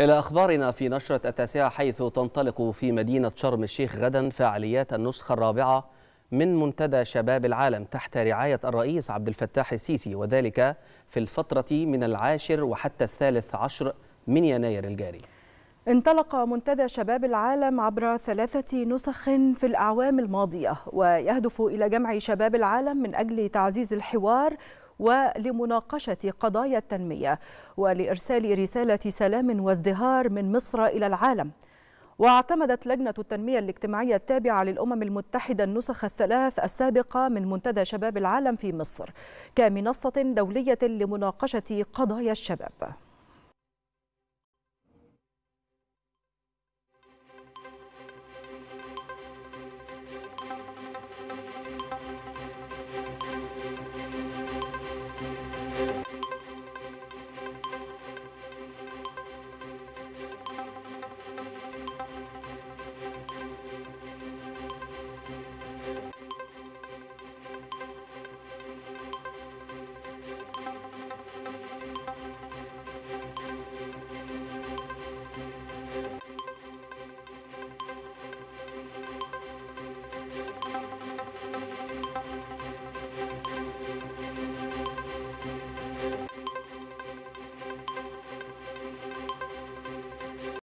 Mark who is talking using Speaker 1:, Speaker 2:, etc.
Speaker 1: إلى أخبارنا في نشرة التاسعة حيث تنطلق في مدينة شرم الشيخ غدا فعاليات النسخة الرابعة من منتدى شباب العالم تحت رعاية الرئيس عبد الفتاح السيسي وذلك في الفترة من العاشر وحتى الثالث عشر من يناير الجاري.
Speaker 2: انطلق منتدى شباب العالم عبر ثلاثة نسخ في الأعوام الماضية ويهدف إلى جمع شباب العالم من أجل تعزيز الحوار ولمناقشة قضايا التنمية ولإرسال رسالة سلام وازدهار من مصر إلى العالم. واعتمدت لجنة التنمية الاجتماعية التابعة للأمم المتحدة النسخ الثلاث السابقة من منتدى شباب العالم في مصر كمنصة دولية لمناقشة قضايا الشباب.